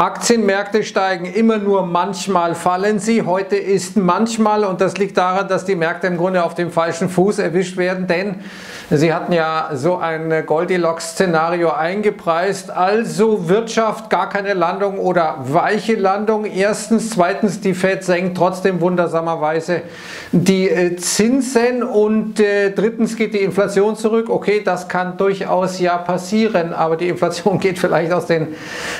Aktienmärkte steigen immer nur, manchmal fallen sie. Heute ist manchmal und das liegt daran, dass die Märkte im Grunde auf dem falschen Fuß erwischt werden, denn sie hatten ja so ein Goldilocks-Szenario eingepreist. Also Wirtschaft, gar keine Landung oder weiche Landung. Erstens, zweitens, die Fed senkt trotzdem wundersamerweise die äh, Zinsen und äh, drittens geht die Inflation zurück. Okay, das kann durchaus ja passieren, aber die Inflation geht vielleicht aus den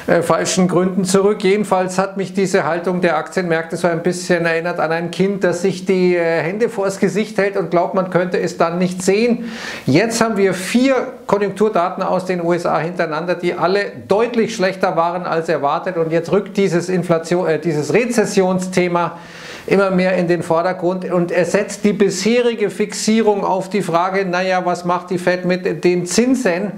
äh, falschen Gründen zurück. Jedenfalls hat mich diese Haltung der Aktienmärkte so ein bisschen erinnert an ein Kind, das sich die Hände vors Gesicht hält und glaubt, man könnte es dann nicht sehen. Jetzt haben wir vier Konjunkturdaten aus den USA hintereinander, die alle deutlich schlechter waren als erwartet und jetzt rückt dieses, Inflation, äh, dieses Rezessionsthema immer mehr in den Vordergrund und ersetzt die bisherige Fixierung auf die Frage, naja, was macht die Fed mit den Zinsen?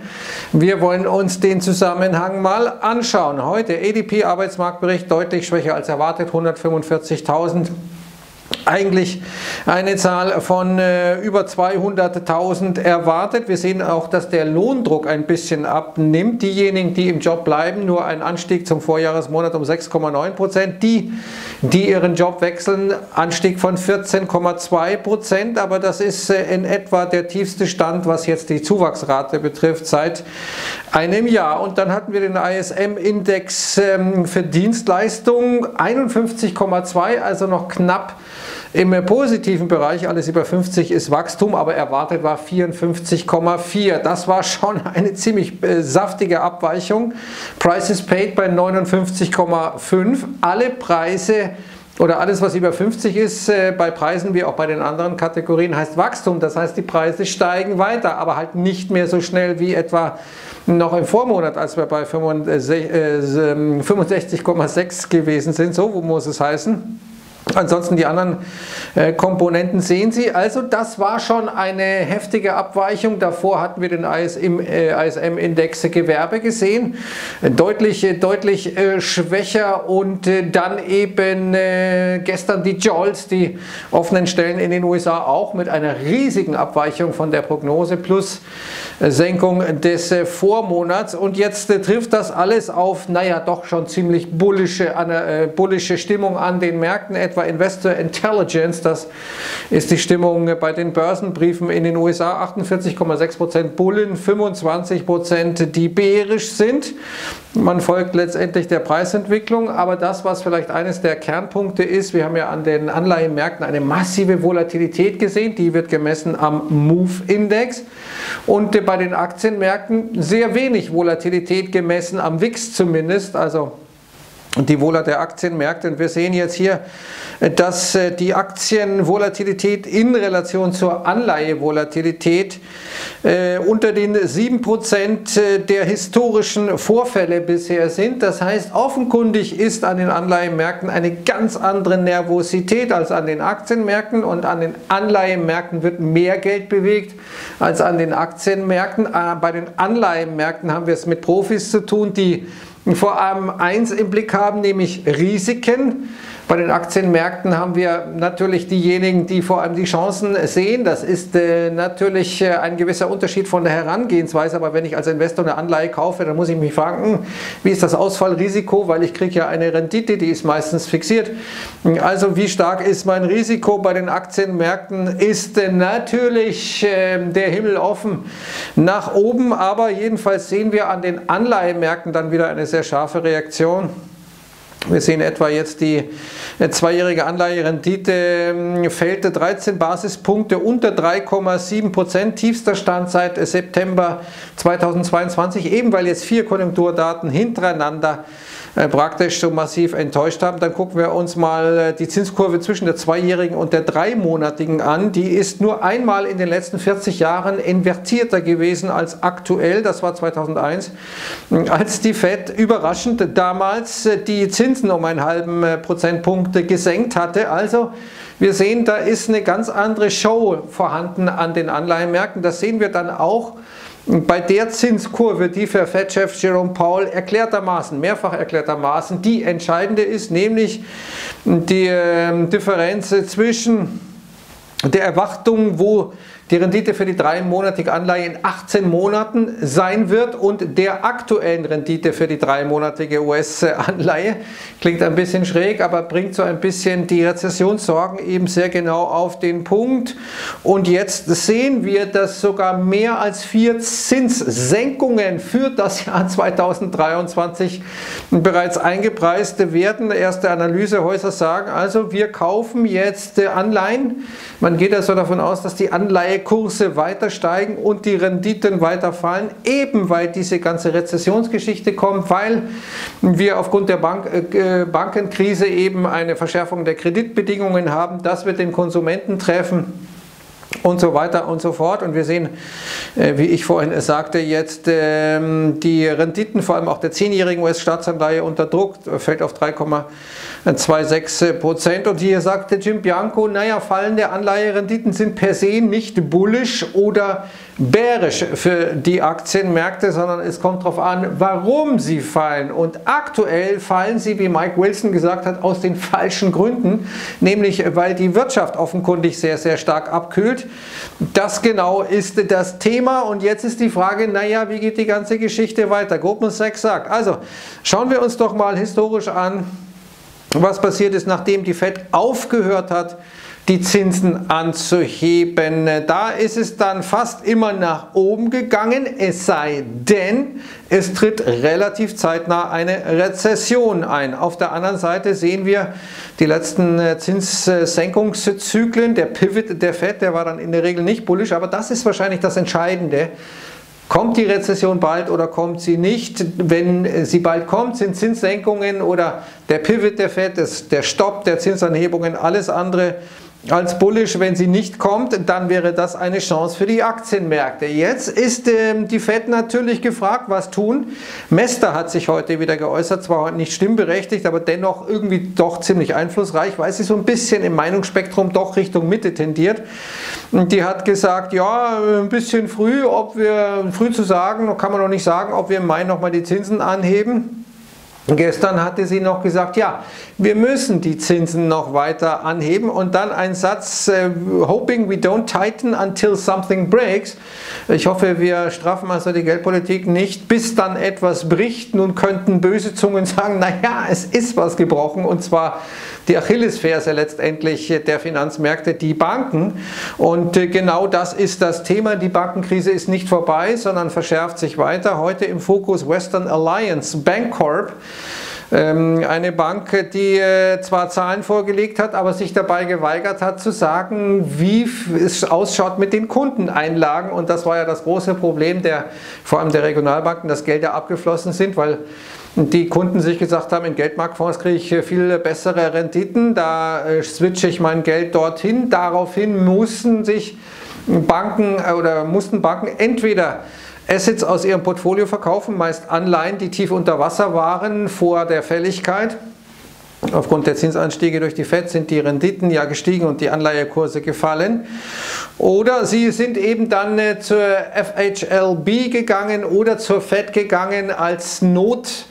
Wir wollen uns den Zusammenhang mal anschauen. Heute ADP-Arbeitsmarktbericht deutlich schwächer als erwartet, 145.000 eigentlich eine Zahl von äh, über 200.000 erwartet. Wir sehen auch, dass der Lohndruck ein bisschen abnimmt. Diejenigen, die im Job bleiben, nur ein Anstieg zum Vorjahresmonat um 6,9 Prozent. Die, die ihren Job wechseln, Anstieg von 14,2 Prozent. Aber das ist äh, in etwa der tiefste Stand, was jetzt die Zuwachsrate betrifft, seit einem Jahr. Und dann hatten wir den ISM-Index ähm, für Dienstleistungen 51,2, also noch knapp im positiven Bereich, alles über 50 ist Wachstum, aber erwartet war 54,4. Das war schon eine ziemlich äh, saftige Abweichung. Prices paid bei 59,5. Alle Preise oder alles, was über 50 ist, äh, bei Preisen wie auch bei den anderen Kategorien, heißt Wachstum. Das heißt, die Preise steigen weiter, aber halt nicht mehr so schnell wie etwa noch im Vormonat, als wir bei 65,6 äh, gewesen sind. So muss es heißen. Ansonsten die anderen äh, Komponenten sehen Sie. Also das war schon eine heftige Abweichung. Davor hatten wir den ISM-Index äh, Gewerbe gesehen. Deutlich, deutlich äh, schwächer und äh, dann eben äh, gestern die JOLS, die offenen Stellen in den USA auch mit einer riesigen Abweichung von der Prognose plus äh, Senkung des Vormonats. Und jetzt trifft das alles auf, naja, doch schon ziemlich bullische, bullische Stimmung an den Märkten etwa Investor Intelligence, das ist die Stimmung bei den Börsenbriefen in den USA, 48,6% Bullen, 25% die bärisch sind. Man folgt letztendlich der Preisentwicklung, aber das, was vielleicht eines der Kernpunkte ist, wir haben ja an den Anleihenmärkten eine massive Volatilität gesehen, die wird gemessen am Move-Index. Und bei den Aktienmärkten sehr wenig Volatilität gemessen, am WIX zumindest, also die Wohler der Aktienmärkte. Und wir sehen jetzt hier, dass äh, die Aktienvolatilität in Relation zur Anleihevolatilität äh, unter den 7% äh, der historischen Vorfälle bisher sind. Das heißt, offenkundig ist an den Anleihenmärkten eine ganz andere Nervosität als an den Aktienmärkten und an den Anleihenmärkten wird mehr Geld bewegt als an den Aktienmärkten. Bei den Anleihenmärkten haben wir es mit Profis zu tun, die vor allem eins im Blick haben, nämlich Risiken. Bei den Aktienmärkten haben wir natürlich diejenigen, die vor allem die Chancen sehen. Das ist äh, natürlich äh, ein gewisser Unterschied von der Herangehensweise. Aber wenn ich als Investor eine Anleihe kaufe, dann muss ich mich fragen, hm, wie ist das Ausfallrisiko? Weil ich kriege ja eine Rendite, die ist meistens fixiert. Also wie stark ist mein Risiko bei den Aktienmärkten? Ist äh, natürlich ähm, der Himmel offen nach oben. Aber jedenfalls sehen wir an den Anleihemärkten dann wieder eine sehr scharfe Reaktion. Wir sehen etwa jetzt die zweijährige Anleiherendite ähm, fällt 13 Basispunkte unter 3,7 Prozent, tiefster Stand seit September 2022, eben weil jetzt vier Konjunkturdaten hintereinander äh, praktisch so massiv enttäuscht haben. Dann gucken wir uns mal äh, die Zinskurve zwischen der zweijährigen und der dreimonatigen an. Die ist nur einmal in den letzten 40 Jahren invertierter gewesen als aktuell. Das war 2001, als die Fed überraschend damals äh, die Zinsen um einen halben Prozentpunkt gesenkt hatte. Also wir sehen, da ist eine ganz andere Show vorhanden an den Anleihenmärkten. Das sehen wir dann auch bei der Zinskurve, die für Fed-Chef Jerome Powell erklärtermaßen, mehrfach erklärtermaßen, die entscheidende ist, nämlich die äh, Differenz zwischen der Erwartung, wo die Rendite für die dreimonatige Anleihe in 18 Monaten sein wird und der aktuellen Rendite für die dreimonatige US-Anleihe. Klingt ein bisschen schräg, aber bringt so ein bisschen die Rezessionssorgen eben sehr genau auf den Punkt. Und jetzt sehen wir, dass sogar mehr als vier Zinssenkungen für das Jahr 2023 bereits eingepreist werden. Erste Analysehäuser sagen also, wir kaufen jetzt Anleihen. Man geht also davon aus, dass die Anleihekurse weiter steigen und die Renditen weiter fallen, eben weil diese ganze Rezessionsgeschichte kommt, weil wir aufgrund der Bank, äh, Bankenkrise eben eine Verschärfung der Kreditbedingungen haben. Das wird den Konsumenten treffen und so weiter und so fort. Und wir sehen, äh, wie ich vorhin sagte, jetzt ähm, die Renditen, vor allem auch der 10-jährigen US-Staatsanleihe unter Druck, fällt auf 3,26 Prozent. Und hier sagte Jim Bianco, naja, fallende Anleiherenditen sind per se nicht bullish oder bärisch für die Aktienmärkte, sondern es kommt darauf an, warum sie fallen. Und aktuell fallen sie, wie Mike Wilson gesagt hat, aus den falschen Gründen, nämlich weil die Wirtschaft offenkundig sehr, sehr stark abkühlt. Das genau ist das Thema und jetzt ist die Frage, naja, wie geht die ganze Geschichte weiter? Goldman Sachs sagt, also schauen wir uns doch mal historisch an, was passiert ist, nachdem die Fed aufgehört hat, die Zinsen anzuheben. Da ist es dann fast immer nach oben gegangen, es sei denn, es tritt relativ zeitnah eine Rezession ein. Auf der anderen Seite sehen wir die letzten äh, Zinssenkungszyklen, der Pivot der Fed, der war dann in der Regel nicht bullisch, aber das ist wahrscheinlich das Entscheidende. Kommt die Rezession bald oder kommt sie nicht? Wenn sie bald kommt, sind Zinssenkungen oder der Pivot der Fed, der Stopp der Zinsanhebungen, alles andere als bullish, wenn sie nicht kommt, dann wäre das eine Chance für die Aktienmärkte. Jetzt ist ähm, die Fed natürlich gefragt, was tun. Mester hat sich heute wieder geäußert, zwar nicht stimmberechtigt, aber dennoch irgendwie doch ziemlich einflussreich, weil sie so ein bisschen im Meinungsspektrum doch Richtung Mitte tendiert. Die hat gesagt, ja, ein bisschen früh, ob wir früh zu sagen, kann man noch nicht sagen, ob wir im Mai nochmal die Zinsen anheben. Gestern hatte sie noch gesagt, ja, wir müssen die Zinsen noch weiter anheben und dann ein Satz, äh, hoping we don't tighten until something breaks. Ich hoffe, wir straffen also die Geldpolitik nicht, bis dann etwas bricht. Nun könnten böse Zungen sagen, naja, es ist was gebrochen und zwar die Achillesferse letztendlich der Finanzmärkte, die Banken. Und äh, genau das ist das Thema. Die Bankenkrise ist nicht vorbei, sondern verschärft sich weiter. Heute im Fokus Western Alliance Bancorp ähm, eine Bank, die äh, zwar Zahlen vorgelegt hat, aber sich dabei geweigert hat zu sagen, wie es ausschaut mit den Kundeneinlagen. Und das war ja das große Problem der, vor allem der Regionalbanken, dass Gelder abgeflossen sind, weil die Kunden sich gesagt haben, in Geldmarktfonds kriege ich viel bessere Renditen, da äh, switche ich mein Geld dorthin. Daraufhin mussten sich Banken äh, oder mussten Banken entweder Assets aus ihrem Portfolio verkaufen, meist Anleihen, die tief unter Wasser waren vor der Fälligkeit. Aufgrund der Zinsanstiege durch die FED sind die Renditen ja gestiegen und die Anleihekurse gefallen. Oder sie sind eben dann äh, zur FHLB gegangen oder zur FED gegangen als Not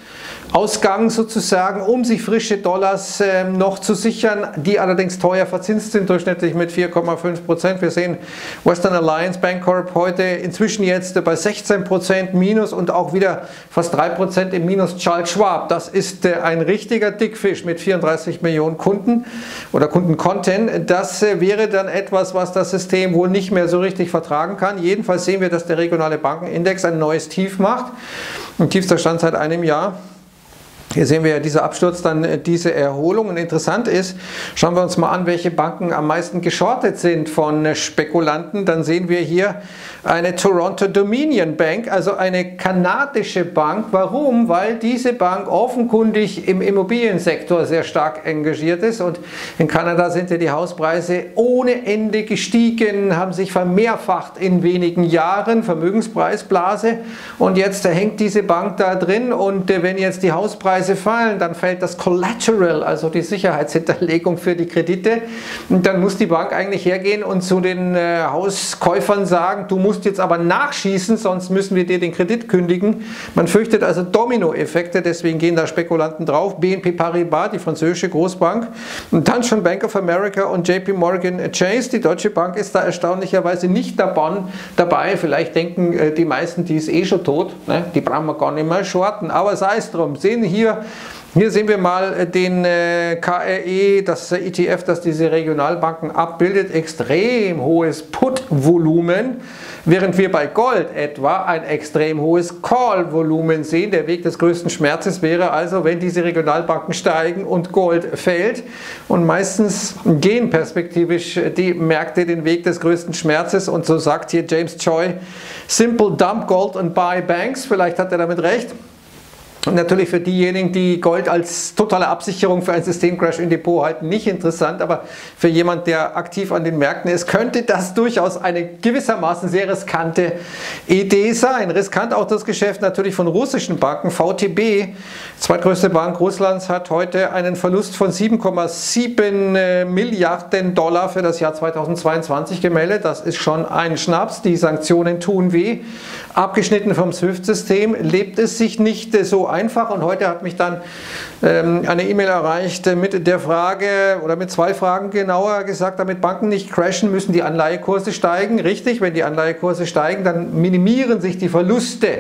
Ausgang sozusagen, um sich frische Dollars äh, noch zu sichern, die allerdings teuer verzinst sind, durchschnittlich mit 4,5 Prozent. Wir sehen Western Alliance Bancorp heute inzwischen jetzt bei 16 Prozent Minus und auch wieder fast 3 Prozent im Minus. Charles Schwab, das ist äh, ein richtiger Dickfisch mit 34 Millionen Kunden oder Kundenkonten. Das äh, wäre dann etwas, was das System wohl nicht mehr so richtig vertragen kann. Jedenfalls sehen wir, dass der regionale Bankenindex ein neues Tief macht. Ein tiefster Stand seit einem Jahr. Hier sehen wir ja dieser Absturz, dann äh, diese Erholung. Und interessant ist, schauen wir uns mal an, welche Banken am meisten geschortet sind von äh, Spekulanten. Dann sehen wir hier eine Toronto Dominion Bank, also eine kanadische Bank. Warum? Weil diese Bank offenkundig im Immobiliensektor sehr stark engagiert ist. Und in Kanada sind ja die Hauspreise ohne Ende gestiegen, haben sich vermehrfacht in wenigen Jahren, Vermögenspreisblase. Und jetzt hängt diese Bank da drin. Und äh, wenn jetzt die Hauspreise Preise fallen, dann fällt das Collateral, also die Sicherheitshinterlegung für die Kredite. Und dann muss die Bank eigentlich hergehen und zu den äh, Hauskäufern sagen, du musst jetzt aber nachschießen, sonst müssen wir dir den Kredit kündigen. Man fürchtet also Dominoeffekte, deswegen gehen da Spekulanten drauf. BNP Paribas, die französische Großbank, und dann schon Bank of America und JP Morgan Chase. Die Deutsche Bank ist da erstaunlicherweise nicht dabei. Vielleicht denken äh, die meisten, die ist eh schon tot. Ne? Die brauchen wir gar nicht mehr shorten. Aber sei es drum. Sehen hier hier sehen wir mal äh, den äh, KRE, das ETF, das diese Regionalbanken abbildet, extrem hohes Put-Volumen, während wir bei Gold etwa ein extrem hohes Call-Volumen sehen. Der Weg des größten Schmerzes wäre also, wenn diese Regionalbanken steigen und Gold fällt. Und meistens gehen perspektivisch die Märkte den Weg des größten Schmerzes und so sagt hier James Choi, simple dump gold and buy banks. Vielleicht hat er damit recht. Und natürlich für diejenigen, die Gold als totale Absicherung für einen Systemcrash in Depot halten, nicht interessant, aber für jemand, der aktiv an den Märkten ist, könnte das durchaus eine gewissermaßen sehr riskante Idee sein. Riskant auch das Geschäft natürlich von russischen Banken. VTB, zweitgrößte Bank Russlands, hat heute einen Verlust von 7,7 äh, Milliarden Dollar für das Jahr 2022 gemeldet. Das ist schon ein Schnaps. Die Sanktionen tun weh. Abgeschnitten vom SWIFT-System lebt es sich nicht so einfach und heute hat mich dann ähm, eine E-Mail erreicht mit der Frage oder mit zwei Fragen genauer gesagt, damit Banken nicht crashen, müssen die Anleihekurse steigen. Richtig, wenn die Anleihekurse steigen, dann minimieren sich die Verluste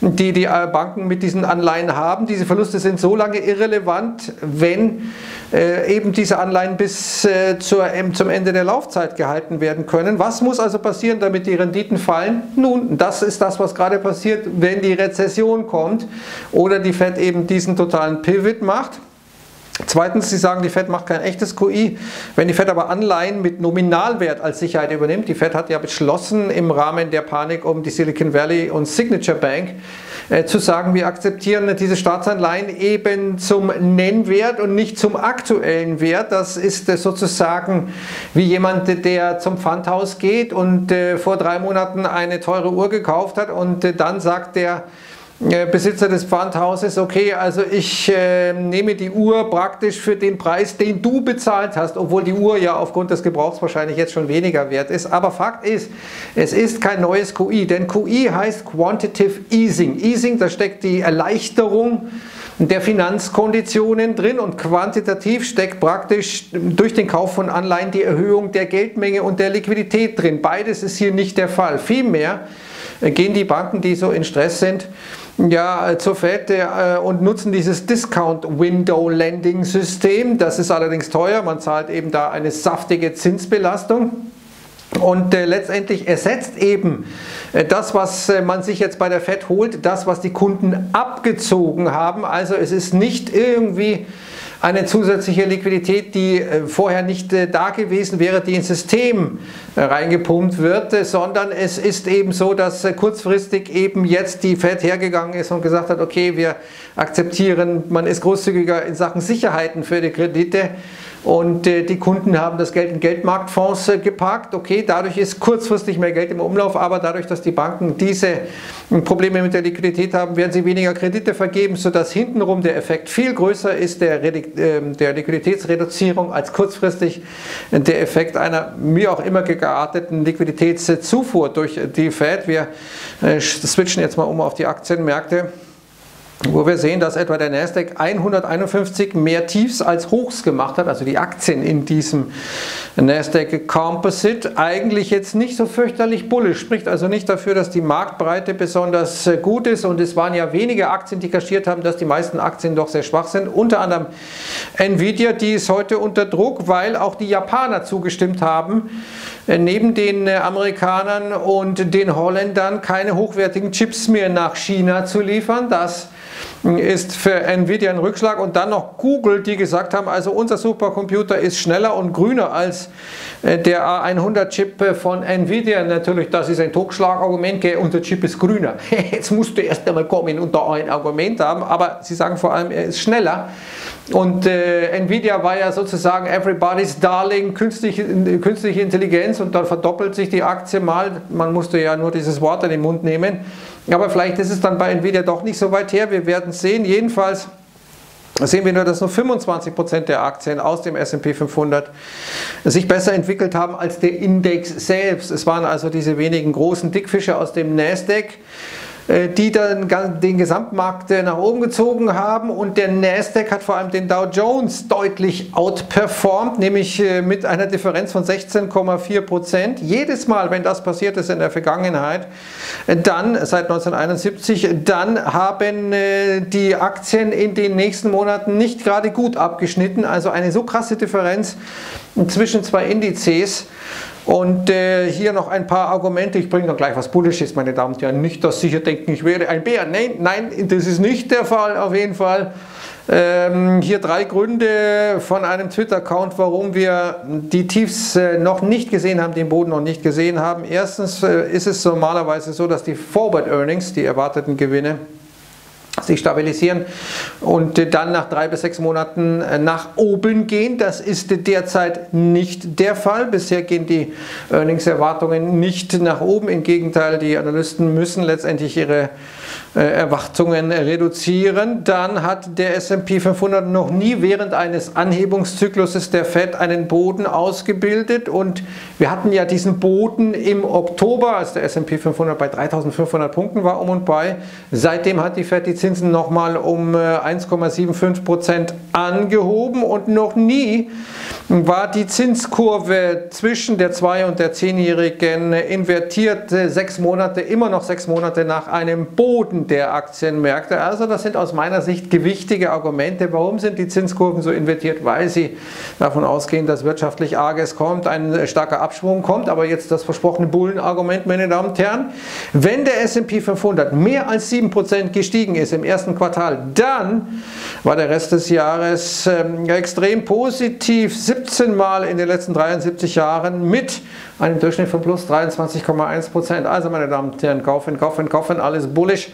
die die Banken mit diesen Anleihen haben. Diese Verluste sind so lange irrelevant, wenn äh, eben diese Anleihen bis äh, zum Ende der Laufzeit gehalten werden können. Was muss also passieren, damit die Renditen fallen? Nun, das ist das, was gerade passiert, wenn die Rezession kommt oder die Fed eben diesen totalen Pivot macht. Zweitens, Sie sagen, die Fed macht kein echtes QI. Wenn die Fed aber Anleihen mit Nominalwert als Sicherheit übernimmt, die Fed hat ja beschlossen im Rahmen der Panik um die Silicon Valley und Signature Bank äh, zu sagen, wir akzeptieren diese Staatsanleihen eben zum Nennwert und nicht zum aktuellen Wert. Das ist äh, sozusagen wie jemand, der zum Pfandhaus geht und äh, vor drei Monaten eine teure Uhr gekauft hat und äh, dann sagt der, Besitzer des Pfandhauses, okay, also ich äh, nehme die Uhr praktisch für den Preis, den du bezahlt hast, obwohl die Uhr ja aufgrund des Gebrauchs wahrscheinlich jetzt schon weniger wert ist. Aber Fakt ist, es ist kein neues QI, denn QI heißt Quantitative Easing. Easing, da steckt die Erleichterung der Finanzkonditionen drin und quantitativ steckt praktisch durch den Kauf von Anleihen die Erhöhung der Geldmenge und der Liquidität drin. Beides ist hier nicht der Fall. Vielmehr äh, gehen die Banken, die so in Stress sind, ja, zur Fed äh, und nutzen dieses Discount Window Lending System. Das ist allerdings teuer, man zahlt eben da eine saftige Zinsbelastung. Und äh, letztendlich ersetzt eben äh, das, was äh, man sich jetzt bei der Fed holt, das, was die Kunden abgezogen haben. Also es ist nicht irgendwie eine zusätzliche Liquidität, die äh, vorher nicht äh, da gewesen wäre, die ins System äh, reingepumpt wird, sondern es ist eben so, dass kurzfristig eben jetzt die Fed hergegangen ist und gesagt hat, okay, wir akzeptieren, man ist großzügiger in Sachen Sicherheiten für die Kredite und äh, die Kunden haben das Geld in Geldmarktfonds äh, geparkt. Okay, dadurch ist kurzfristig mehr Geld im Umlauf, aber dadurch, dass die Banken diese äh, Probleme mit der Liquidität haben, werden sie weniger Kredite vergeben, sodass hintenrum der Effekt viel größer ist der, ähm, der Liquiditätsreduzierung als kurzfristig der Effekt einer mir auch immer gearteten Liquiditätszufuhr durch die Fed. Wir switchen jetzt mal um auf die Aktienmärkte wo wir sehen, dass etwa der Nasdaq 151 mehr Tiefs als Hochs gemacht hat, also die Aktien in diesem Nasdaq Composite, eigentlich jetzt nicht so fürchterlich bullisch, spricht also nicht dafür, dass die Marktbreite besonders gut ist. Und es waren ja wenige Aktien, die kaschiert haben, dass die meisten Aktien doch sehr schwach sind, unter anderem Nvidia, die ist heute unter Druck, weil auch die Japaner zugestimmt haben, neben den Amerikanern und den Holländern keine hochwertigen Chips mehr nach China zu liefern. Das ist für Nvidia ein Rückschlag und dann noch Google, die gesagt haben, also unser Supercomputer ist schneller und grüner als äh, der A100-Chip von Nvidia. Natürlich, das ist ein Totschlagargument, unser Chip ist grüner. Jetzt musst du erst einmal kommen und da ein Argument haben, aber sie sagen vor allem, er ist schneller. Und äh, Nvidia war ja sozusagen everybody's darling, künstliche, künstliche Intelligenz und dann verdoppelt sich die Aktie mal. Man musste ja nur dieses Wort in den Mund nehmen. Aber vielleicht ist es dann bei Nvidia doch nicht so weit her. Wir werden sehen. Jedenfalls sehen wir nur, dass nur 25% der Aktien aus dem S&P 500 sich besser entwickelt haben als der Index selbst. Es waren also diese wenigen großen Dickfische aus dem Nasdaq, die dann den Gesamtmarkt äh, nach oben gezogen haben und der Nasdaq hat vor allem den Dow Jones deutlich outperformed, nämlich äh, mit einer Differenz von 16,4 Prozent. Jedes Mal, wenn das passiert ist in der Vergangenheit, dann seit 1971, dann haben die Aktien in den nächsten Monaten nicht gerade gut abgeschnitten. Also eine so krasse Differenz zwischen zwei Indizes. Und äh, hier noch ein paar Argumente. Ich bringe noch gleich was Bullisches, meine Damen und Herren. Nicht, dass Sie hier denken, ich wäre ein Bär. Nein, nein, das ist nicht der Fall auf jeden Fall. Ähm, hier drei Gründe von einem Twitter-Account, warum wir die Tiefs äh, noch nicht gesehen haben, den Boden noch nicht gesehen haben. Erstens äh, ist es normalerweise so, dass die Forward Earnings, die erwarteten Gewinne, sich stabilisieren und dann nach drei bis sechs Monaten äh, nach oben gehen. Das ist derzeit nicht der Fall. Bisher gehen die Earnings-Erwartungen nicht nach oben. Im Gegenteil, die Analysten müssen letztendlich ihre Erwartungen reduzieren. Dann hat der S&P 500 noch nie während eines Anhebungszykluses der Fed einen Boden ausgebildet und wir hatten ja diesen Boden im Oktober, als der S&P 500 bei 3.500 Punkten war um und bei. Seitdem hat die Fed die Zinsen nochmal um 1,75 äh, Prozent angehoben und noch nie war die Zinskurve zwischen der 2- und der 10-Jährigen invertiert, sechs Monate, immer noch sechs Monate nach einem Boden der Aktienmärkte. Also das sind aus meiner Sicht gewichtige Argumente. Warum sind die Zinskurven so invertiert? Weil sie davon ausgehen, dass wirtschaftlich Arges kommt, ein starker Abschwung kommt. Aber jetzt das versprochene Bullenargument, meine Damen und Herren. Wenn der S&P 500 mehr als 7% gestiegen ist im ersten Quartal, dann war der Rest des Jahres ähm, extrem positiv. 17 Mal in den letzten 73 Jahren mit einem Durchschnitt von plus 23,1 Prozent. Also meine Damen und Herren, kaufen, kaufen, kaufen, alles bullish.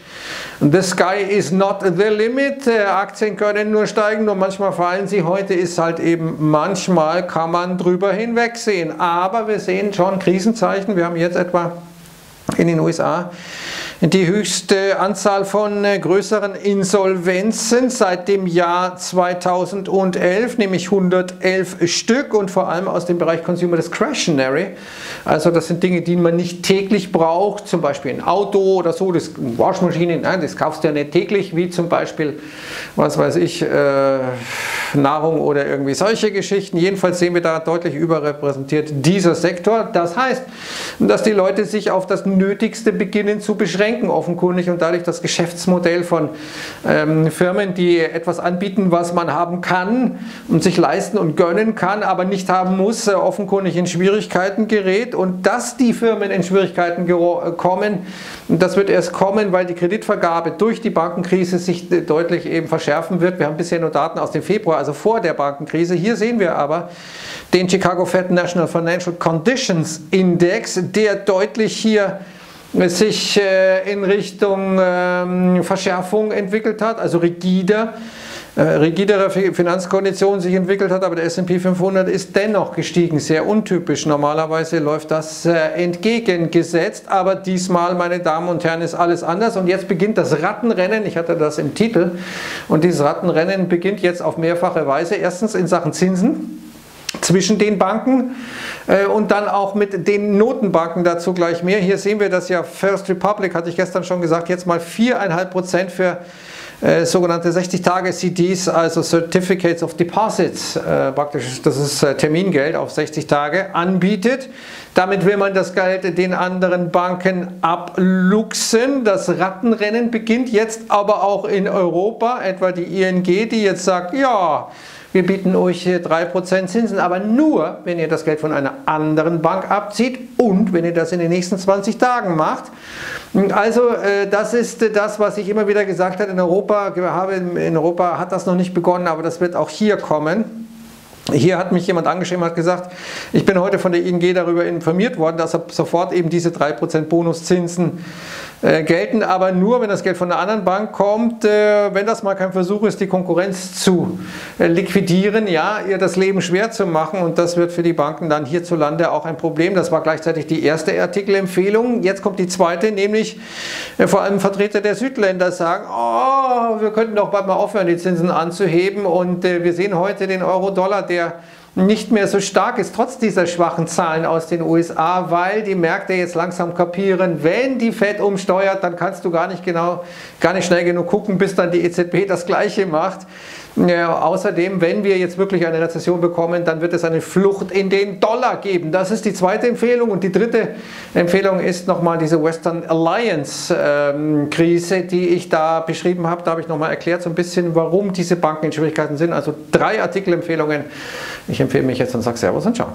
The sky is not the limit. Äh, Aktien können nur steigen, nur manchmal fallen sie. Heute ist halt eben, manchmal kann man drüber hinwegsehen. Aber wir sehen schon Krisenzeichen. Wir haben jetzt etwa in den USA die höchste Anzahl von äh, größeren Insolvenzen seit dem Jahr 2011, nämlich 111 Stück und vor allem aus dem Bereich Consumer Discretionary. Also das sind Dinge, die man nicht täglich braucht, zum Beispiel ein Auto oder so, das Waschmaschine, nein, das kaufst du ja nicht täglich, wie zum Beispiel, was weiß ich, äh, Nahrung oder irgendwie solche Geschichten. Jedenfalls sehen wir da deutlich überrepräsentiert dieser Sektor. Das heißt, dass die Leute sich auf das Nötigste beginnen zu beschränken, offenkundig, und dadurch das Geschäftsmodell von ähm, Firmen, die etwas anbieten, was man haben kann und sich leisten und gönnen kann, aber nicht haben muss, äh, offenkundig in Schwierigkeiten gerät. Und dass die Firmen in Schwierigkeiten kommen, das wird erst kommen, weil die Kreditvergabe durch die Bankenkrise sich deutlich eben verschärfen wird. Wir haben bisher nur Daten aus dem Februar, also vor der Bankenkrise. Hier sehen wir aber den Chicago Fed National Financial Conditions Index, der deutlich hier sich äh, in Richtung ähm, Verschärfung entwickelt hat, also rigider äh, rigidere Finanzkonditionen sich entwickelt hat, aber der S&P 500 ist dennoch gestiegen, sehr untypisch. Normalerweise läuft das äh, entgegengesetzt, aber diesmal, meine Damen und Herren, ist alles anders und jetzt beginnt das Rattenrennen, ich hatte das im Titel, und dieses Rattenrennen beginnt jetzt auf mehrfache Weise. Erstens in Sachen Zinsen, zwischen den Banken äh, und dann auch mit den Notenbanken dazu gleich mehr. Hier sehen wir das ja, First Republic hatte ich gestern schon gesagt, jetzt mal 4,5 Prozent für äh, sogenannte 60-Tage-CDs, also Certificates of Deposits, äh, praktisch, das ist äh, Termingeld auf 60 Tage, anbietet. Damit will man das Geld den anderen Banken abluchsen. Das Rattenrennen beginnt jetzt aber auch in Europa, etwa die ING, die jetzt sagt, ja, wir bieten euch 3% Zinsen, aber nur, wenn ihr das Geld von einer anderen Bank abzieht und wenn ihr das in den nächsten 20 Tagen macht. Also äh, das ist das, was ich immer wieder gesagt habe in Europa. In Europa hat das noch nicht begonnen, aber das wird auch hier kommen. Hier hat mich jemand angeschrieben und hat gesagt, ich bin heute von der ING darüber informiert worden, dass ab sofort eben diese 3% Bonuszinsen äh, gelten aber nur, wenn das Geld von einer anderen Bank kommt, äh, wenn das mal kein Versuch ist, die Konkurrenz zu äh, liquidieren, ja, ihr das Leben schwer zu machen und das wird für die Banken dann hierzulande auch ein Problem. Das war gleichzeitig die erste Artikelempfehlung. Jetzt kommt die zweite, nämlich vor allem Vertreter der Südländer sagen, oh, wir könnten doch bald mal aufhören, die Zinsen anzuheben und wir sehen heute den Euro-Dollar, der nicht mehr so stark ist, trotz dieser schwachen Zahlen aus den USA, weil die Märkte jetzt langsam kapieren, wenn die Fed umsteuert, dann kannst du gar nicht genau, gar nicht schnell genug gucken, bis dann die EZB das Gleiche macht. Ja, außerdem, wenn wir jetzt wirklich eine Rezession bekommen, dann wird es eine Flucht in den Dollar geben. Das ist die zweite Empfehlung. Und die dritte Empfehlung ist nochmal diese Western Alliance ähm, die ich da beschrieben habe. Da habe ich nochmal erklärt so ein bisschen, warum diese Banken in Schwierigkeiten sind. Also drei Artikelempfehlungen. Ich empfehle mich jetzt und sage Servus und Ciao.